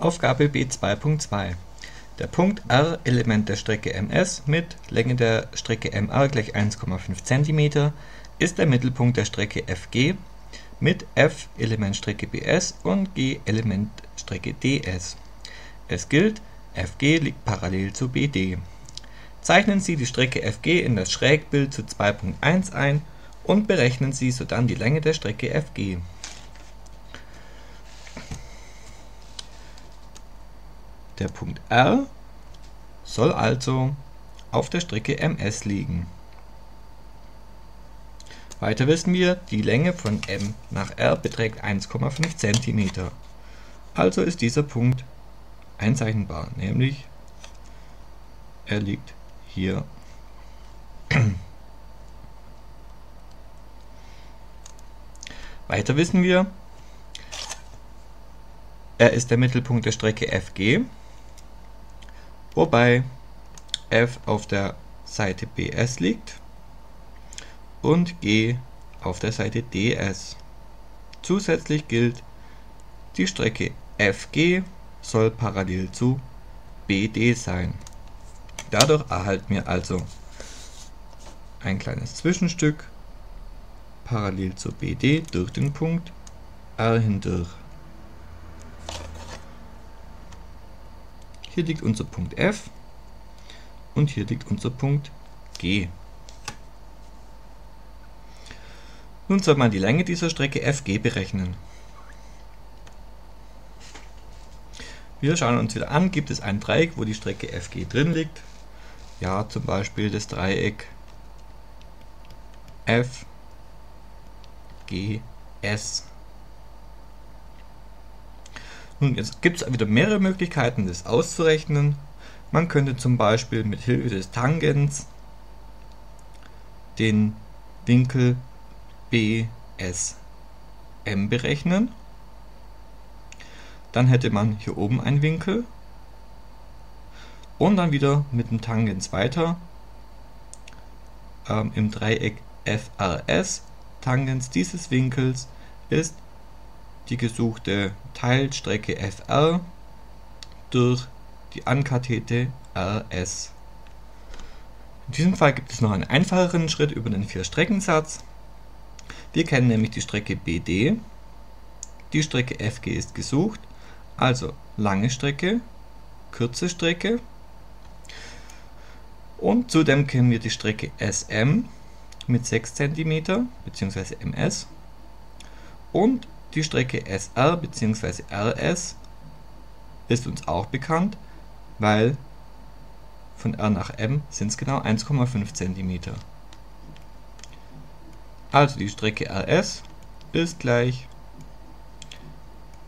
Aufgabe B2.2 Der Punkt R, Element der Strecke ms mit Länge der Strecke mr gleich 1,5 cm, ist der Mittelpunkt der Strecke fg mit f Element Strecke bs und g Element Strecke ds. Es gilt, fg liegt parallel zu bd. Zeichnen Sie die Strecke fg in das Schrägbild zu 2.1 ein und berechnen Sie sodann die Länge der Strecke fg Der Punkt R soll also auf der Strecke ms liegen. Weiter wissen wir, die Länge von m nach r beträgt 1,5 cm. Also ist dieser Punkt einzeichnbar, nämlich er liegt hier. Weiter wissen wir, er ist der Mittelpunkt der Strecke FG wobei f auf der Seite BS liegt und g auf der Seite DS. Zusätzlich gilt, die Strecke FG soll parallel zu BD sein. Dadurch erhalten wir also ein kleines Zwischenstück parallel zu BD durch den Punkt R hindurch. Hier liegt unser Punkt F und hier liegt unser Punkt G. Nun soll man die Länge dieser Strecke FG berechnen. Wir schauen uns wieder an, gibt es ein Dreieck, wo die Strecke FG drin liegt. Ja, zum Beispiel das Dreieck F, G, S. Nun, jetzt gibt es wieder mehrere Möglichkeiten, das auszurechnen. Man könnte zum Beispiel mit Hilfe des Tangens den Winkel BSM berechnen. Dann hätte man hier oben einen Winkel und dann wieder mit dem Tangens weiter ähm, im Dreieck FRS. Tangens dieses Winkels ist die gesuchte Teilstrecke FR durch die Ankathete RS. In diesem Fall gibt es noch einen einfacheren Schritt über den Vier-Streckensatz. Wir kennen nämlich die Strecke BD. Die Strecke FG ist gesucht, also lange Strecke, kurze Strecke. Und zudem kennen wir die Strecke SM mit 6 cm bzw. MS und die Strecke SR bzw. RS ist uns auch bekannt, weil von R nach M sind es genau 1,5 cm. Also die Strecke RS ist gleich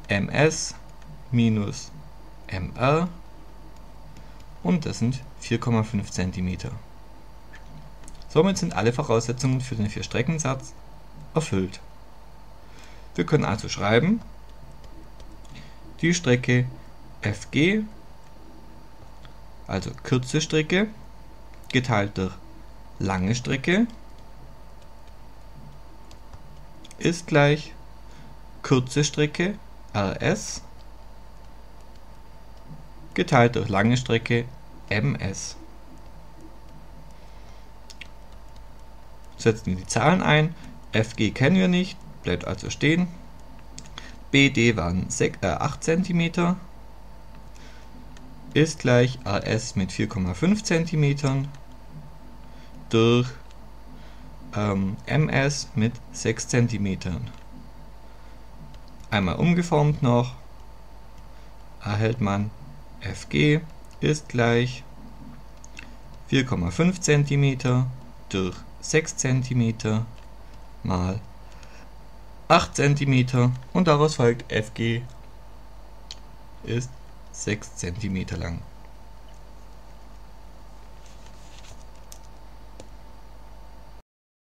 ms minus mr und das sind 4,5 cm. Somit sind alle Voraussetzungen für den Vierstreckensatz erfüllt. Wir können also schreiben, die Strecke FG, also kurze Strecke, geteilt durch lange Strecke, ist gleich kurze Strecke RS geteilt durch lange Strecke MS. Setzen wir die Zahlen ein. FG kennen wir nicht, bleibt also stehen. BD waren 6, äh, 8 cm, ist gleich AS mit 4,5 cm durch ähm, MS mit 6 cm. Einmal umgeformt noch, erhält man FG ist gleich 4,5 cm durch 6 cm mal 8 cm und daraus folgt FG ist 6 cm lang.